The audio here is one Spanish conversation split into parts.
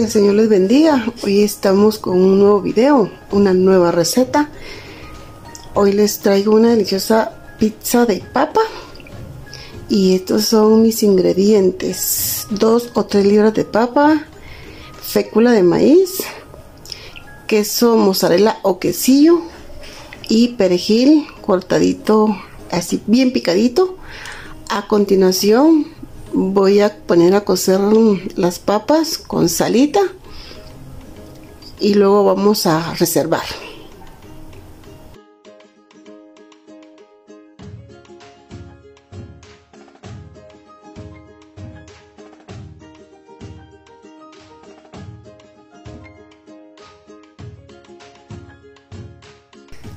El Señor les bendiga. Hoy estamos con un nuevo video, una nueva receta. Hoy les traigo una deliciosa pizza de papa. Y estos son mis ingredientes. Dos o tres libras de papa, fécula de maíz, queso mozzarella o quesillo y perejil cortadito así bien picadito. A continuación voy a poner a cocer las papas con salita y luego vamos a reservar.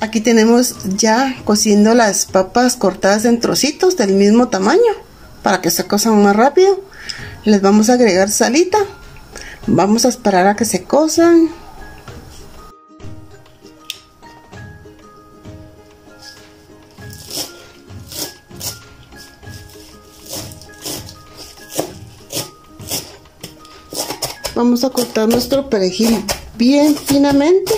Aquí tenemos ya cociendo las papas cortadas en trocitos del mismo tamaño para que se cosan más rápido. Les vamos a agregar salita. Vamos a esperar a que se cosan. Vamos a cortar nuestro perejil bien finamente.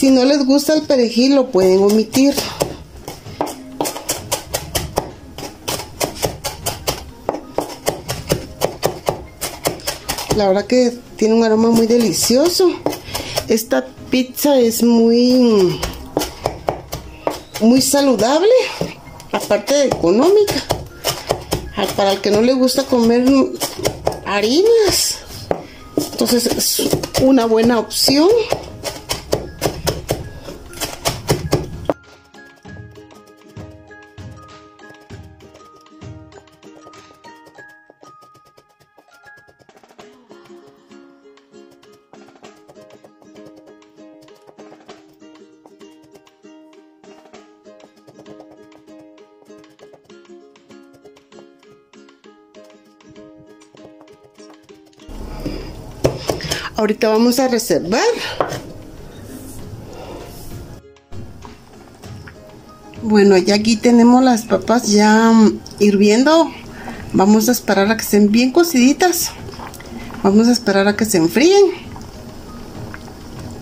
Si no les gusta el perejil, lo pueden omitir. La verdad que tiene un aroma muy delicioso. Esta pizza es muy, muy saludable, aparte de económica. Para el que no le gusta comer harinas, entonces es una buena opción. Ahorita vamos a reservar. Bueno, ya aquí tenemos las papas ya hirviendo. Vamos a esperar a que estén bien cociditas. Vamos a esperar a que se enfríen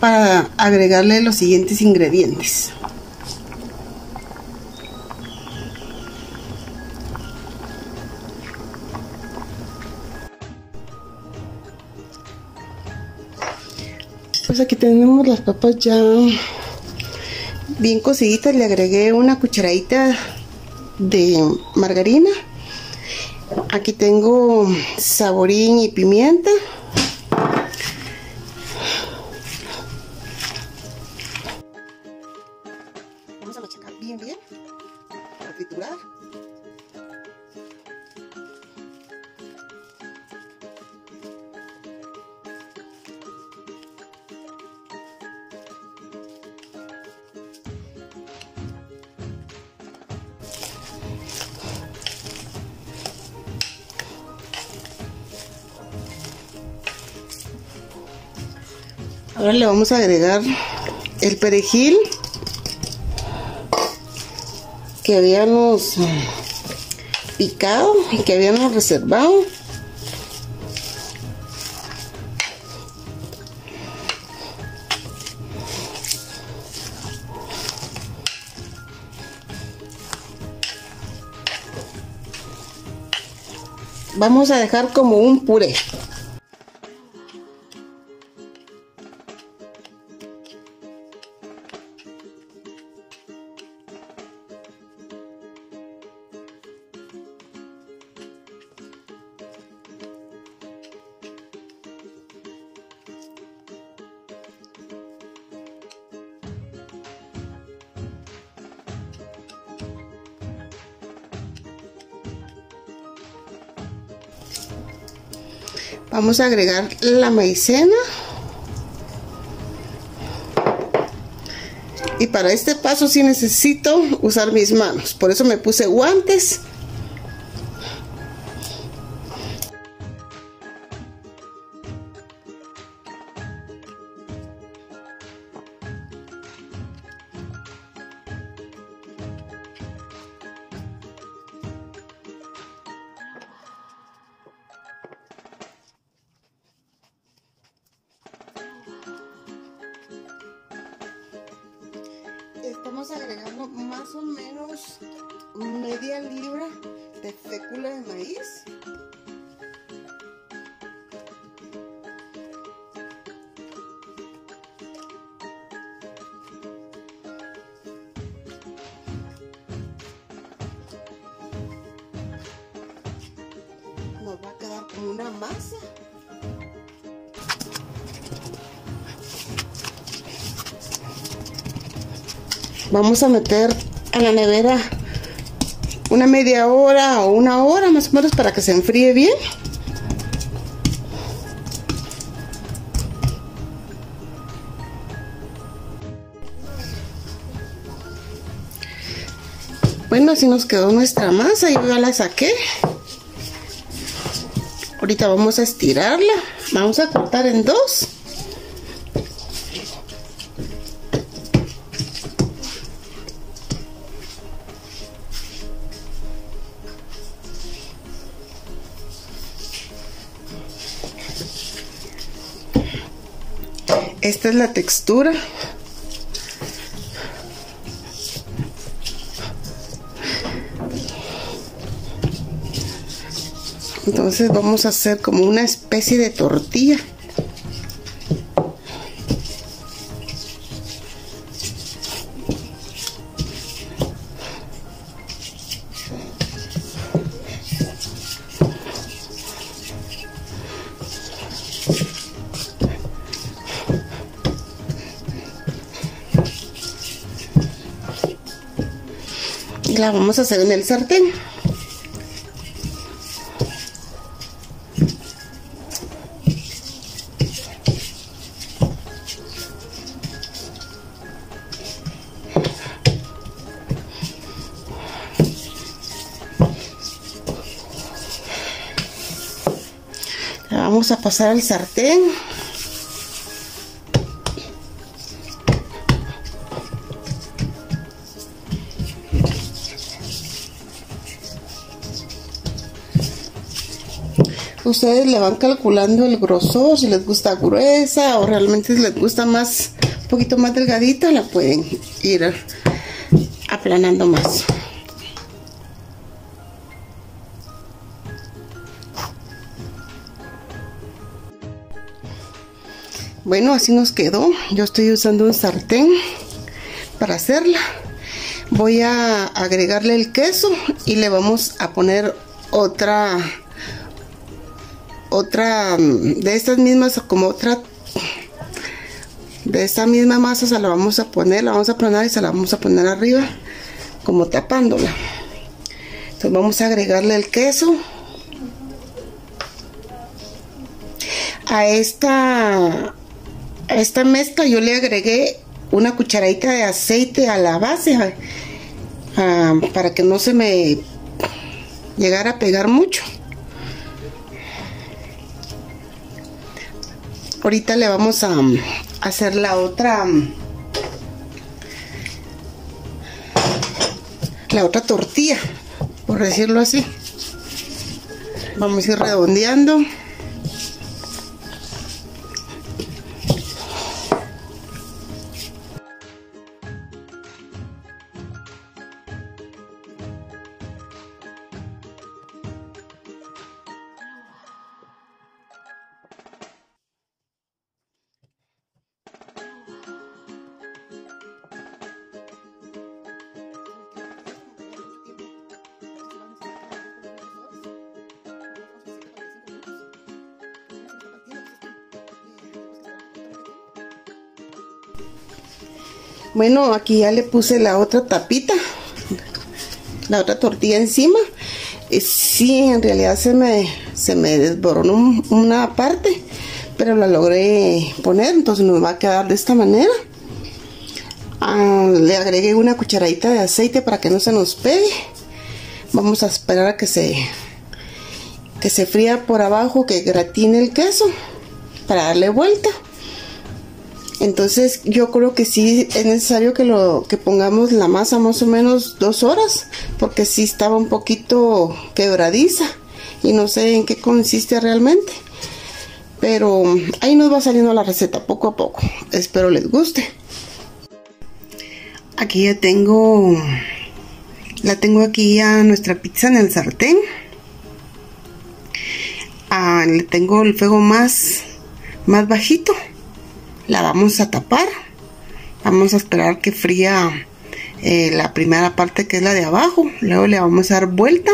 para agregarle los siguientes ingredientes. Pues aquí tenemos las papas ya bien cociditas. Le agregué una cucharadita de margarina. Aquí tengo saborín y pimienta Ahora le vamos a agregar el perejil que habíamos picado y que habíamos reservado. Vamos a dejar como un puré. Vamos a agregar la maicena. Y para este paso sí necesito usar mis manos. Por eso me puse guantes. Vamos agregando más o menos media libra de fécula de maíz. Nos va a quedar como una masa. Vamos a meter a la nevera una media hora o una hora más o menos para que se enfríe bien. Bueno, así nos quedó nuestra masa. Yo ya la saqué. Ahorita vamos a estirarla. Vamos a cortar en dos. Esta es la textura. Entonces vamos a hacer como una especie de tortilla. La vamos a hacer en el sartén. La vamos a pasar al sartén. Ustedes le van calculando el grosor, si les gusta gruesa o realmente les gusta más, un poquito más delgadita, la pueden ir aplanando más. Bueno, así nos quedó. Yo estoy usando un sartén para hacerla. Voy a agregarle el queso y le vamos a poner otra otra de estas mismas como otra de esta misma masa se la vamos a poner, la vamos a planar y se la vamos a poner arriba como tapándola. Entonces vamos a agregarle el queso a esta esta mezcla yo le agregué una cucharadita de aceite a la base para que no se me llegara a pegar mucho ahorita le vamos a, a hacer la otra la otra tortilla por decirlo así. Vamos a ir redondeando Bueno, aquí ya le puse la otra tapita, la otra tortilla encima. Eh, sí, en realidad se me, se me una parte, pero la logré poner, entonces nos va a quedar de esta manera. Ah, le agregué una cucharadita de aceite para que no se nos pegue. Vamos a esperar a que se, que se fría por abajo, que gratine el queso para darle vuelta. Entonces yo creo que sí es necesario que lo que pongamos la masa más o menos dos horas porque sí estaba un poquito quebradiza y no sé en qué consiste realmente. Pero ahí nos va saliendo la receta poco a poco. Espero les guste. Aquí ya tengo, la tengo aquí a nuestra pizza en el sartén. Ah, le tengo el fuego más, más bajito. La vamos a tapar. Vamos a esperar que fría eh, la primera parte que es la de abajo. Luego le vamos a dar vuelta.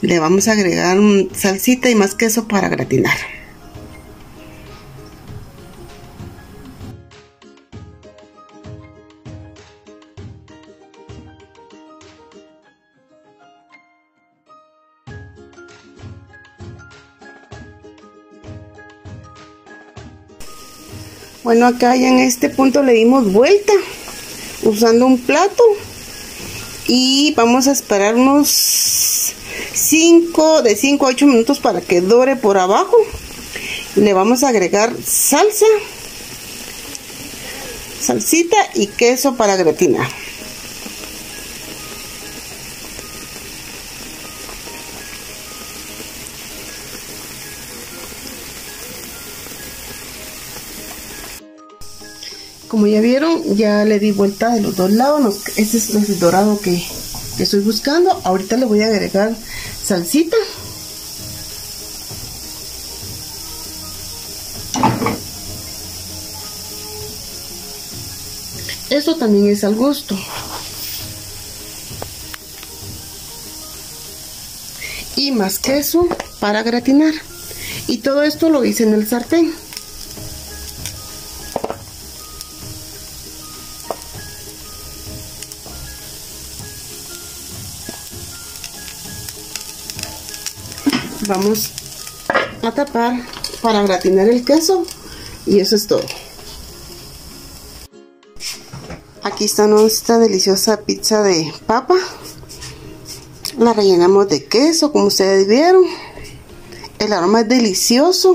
Le vamos a agregar un salsita y más queso para gratinar. Bueno, acá ya en este punto le dimos vuelta usando un plato y vamos a esperar unos 5 de 5 a 8 minutos para que dore por abajo. Le vamos a agregar salsa, salsita y queso para gratinar. Como ya vieron ya le di vuelta de los dos lados este es el dorado que, estoy buscando. Ahorita le voy a agregar salsita. Esto también es al gusto. Y más queso para gratinar. Y todo esto lo hice en el sartén vamos a tapar para gratinar el queso. Y eso es todo. Aquí está nuestra deliciosa pizza de papa. La rellenamos de queso como ustedes vieron. El aroma es delicioso.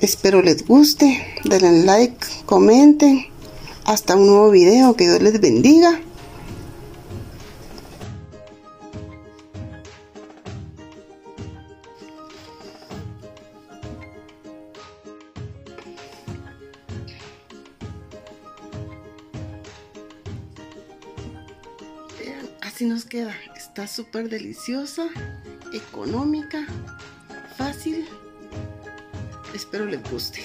Espero les guste. Denle like comenten. Hasta un nuevo video. Que Dios les bendiga así nos queda. Está súper deliciosa, económica, fácil. Espero les guste.